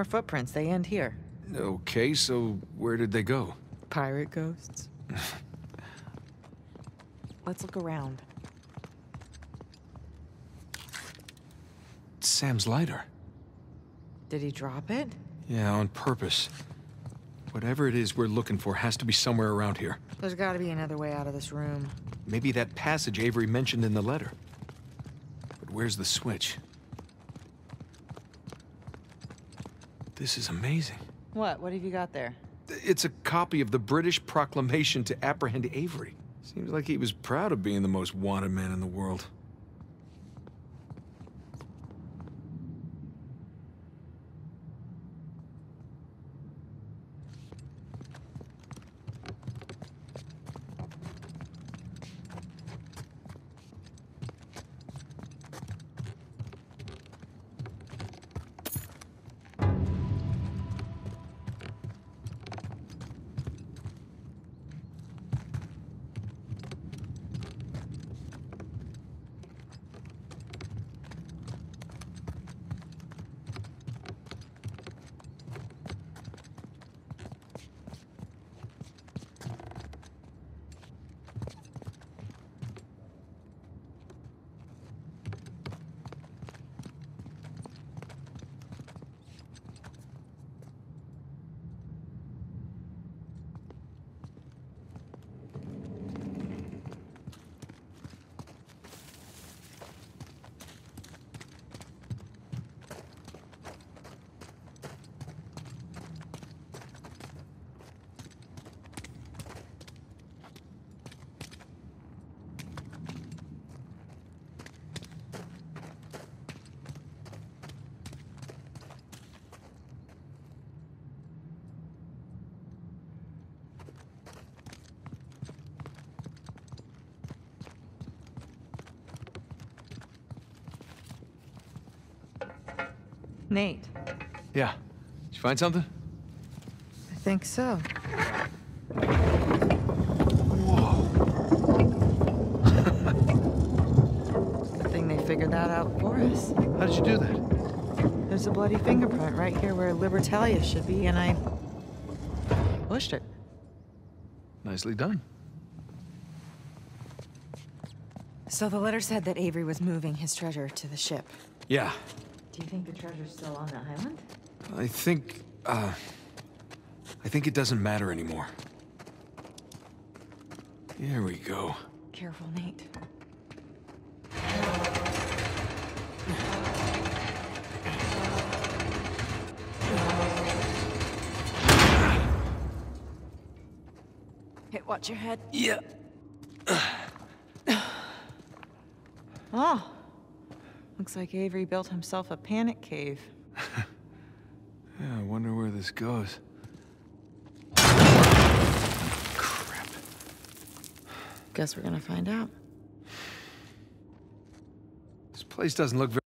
More footprints. They end here. Okay, so where did they go? Pirate ghosts. Let's look around. It's Sam's lighter. Did he drop it? Yeah, on purpose. Whatever it is we're looking for has to be somewhere around here. There's got to be another way out of this room. Maybe that passage Avery mentioned in the letter. But where's the switch? This is amazing. What? What have you got there? It's a copy of the British proclamation to apprehend Avery. Seems like he was proud of being the most wanted man in the world. Nate. Yeah. Did you find something? I think so. Good thing they figured that out for us. How did you do that? There's a bloody fingerprint right here where Libertalia should be, and I pushed it. Nicely done. So the letter said that Avery was moving his treasure to the ship. Yeah. Do you think the treasure's still on the island? I think, uh... I think it doesn't matter anymore. Here we go. Careful, Nate. Hit watch your head. Yeah. Oh. Looks like Avery built himself a panic cave. Yeah, I wonder where this goes. Crap. Guess we're gonna find out. This place doesn't look very